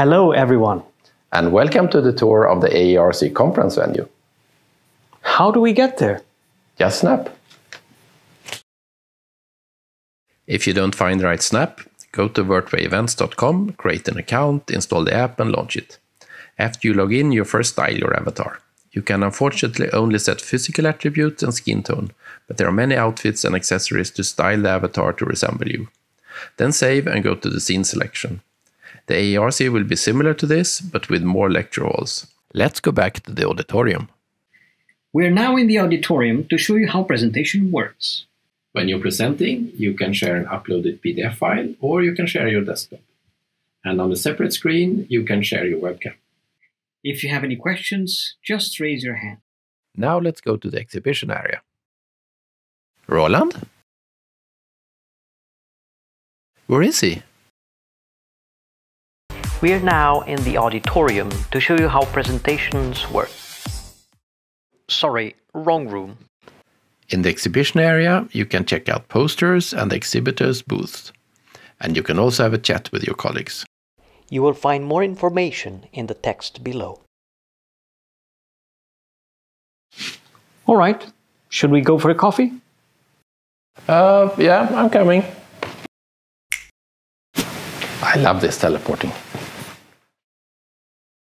Hello, everyone. And welcome to the tour of the AERC conference venue. How do we get there? Just snap. If you don't find the right snap, go to virtwayevents.com, create an account, install the app, and launch it. After you log in, you first style your avatar. You can unfortunately only set physical attributes and skin tone, but there are many outfits and accessories to style the avatar to resemble you. Then save and go to the scene selection. The AERC will be similar to this, but with more lecture halls. Let's go back to the auditorium. We're now in the auditorium to show you how presentation works. When you're presenting, you can share an uploaded PDF file or you can share your desktop. And on a separate screen, you can share your webcam. If you have any questions, just raise your hand. Now let's go to the exhibition area. Roland? Where is he? We are now in the auditorium to show you how presentations work. Sorry, wrong room. In the exhibition area, you can check out posters and the exhibitors' booths. And you can also have a chat with your colleagues. You will find more information in the text below. All right. Should we go for a coffee? Uh, yeah, I'm coming. I love this teleporting.